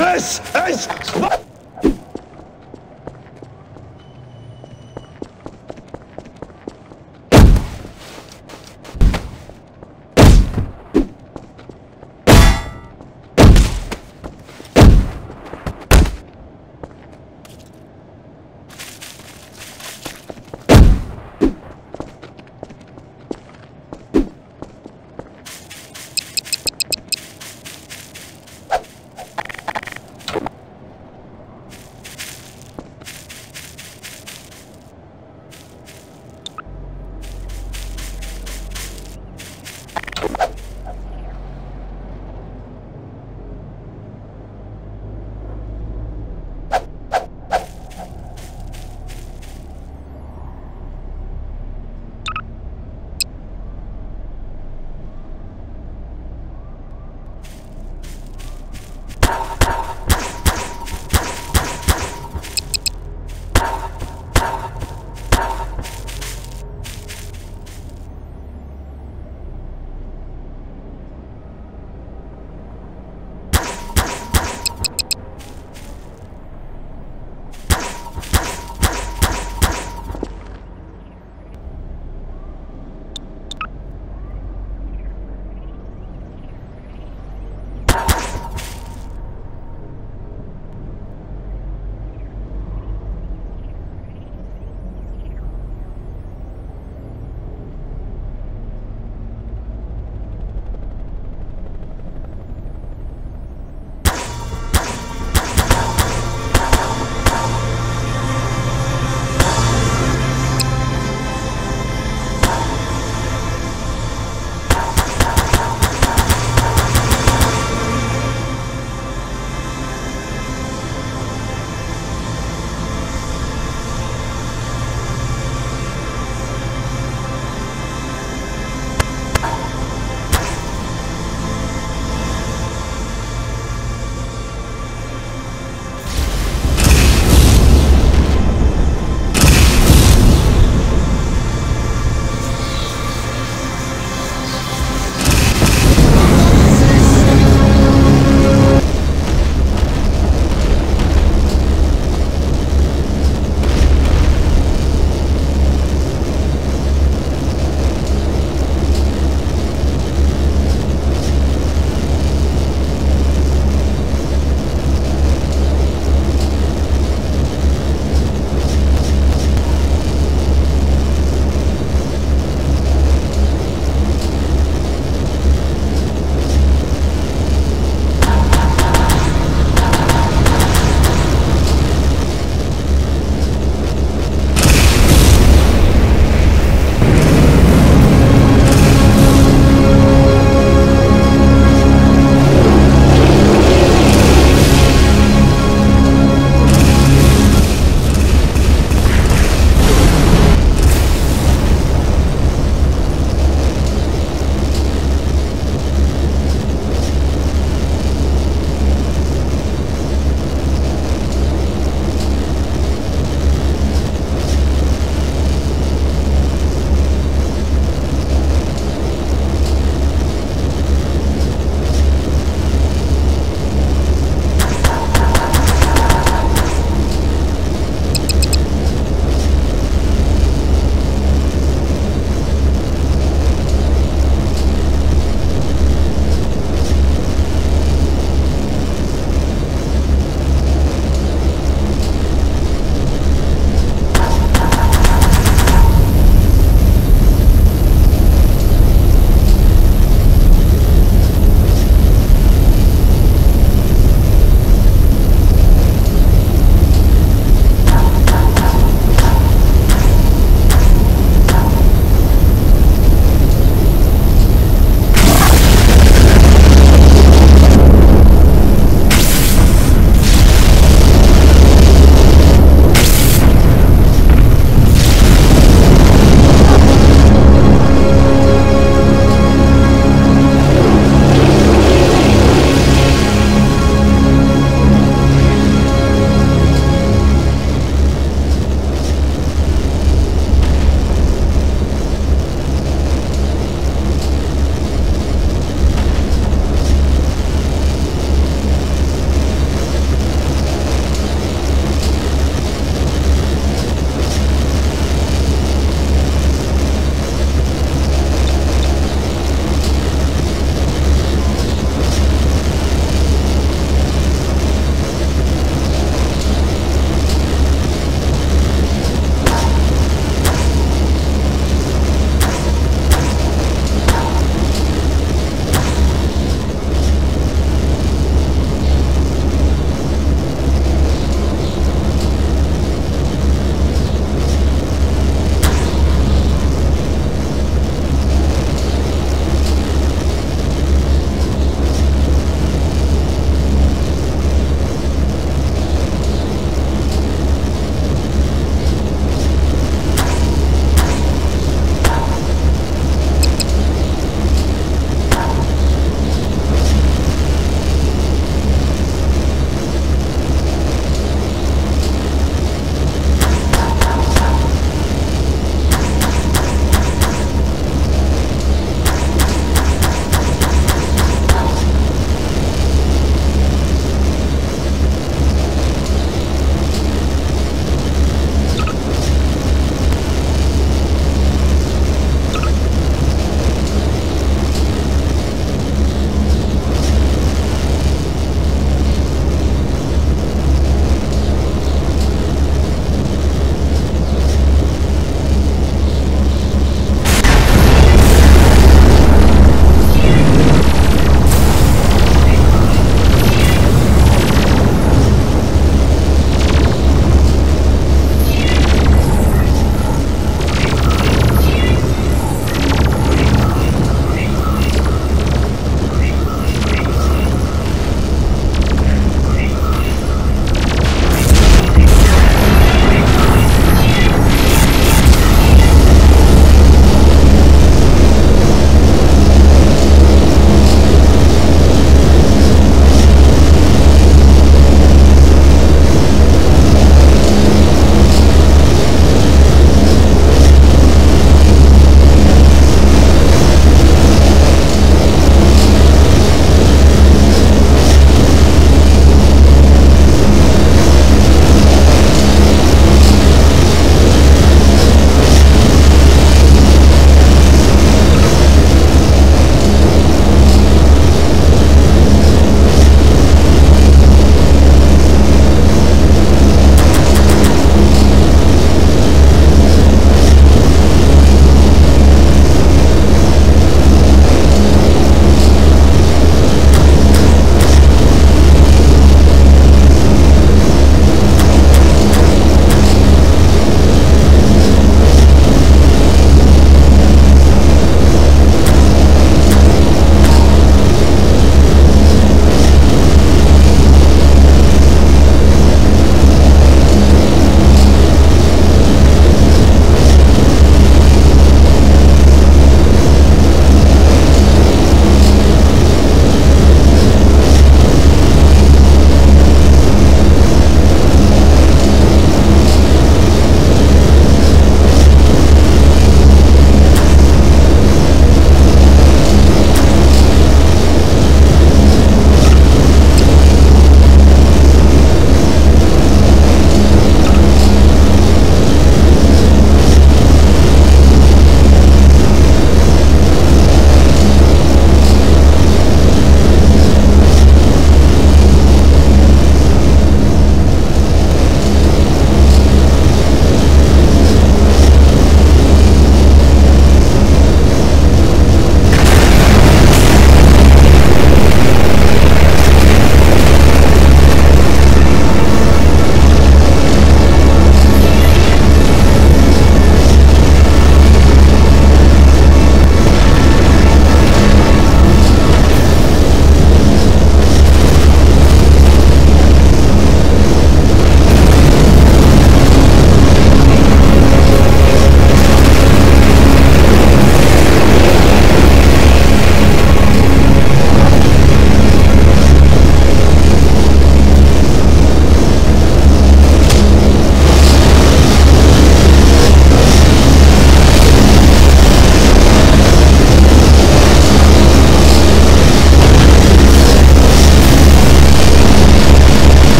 This is...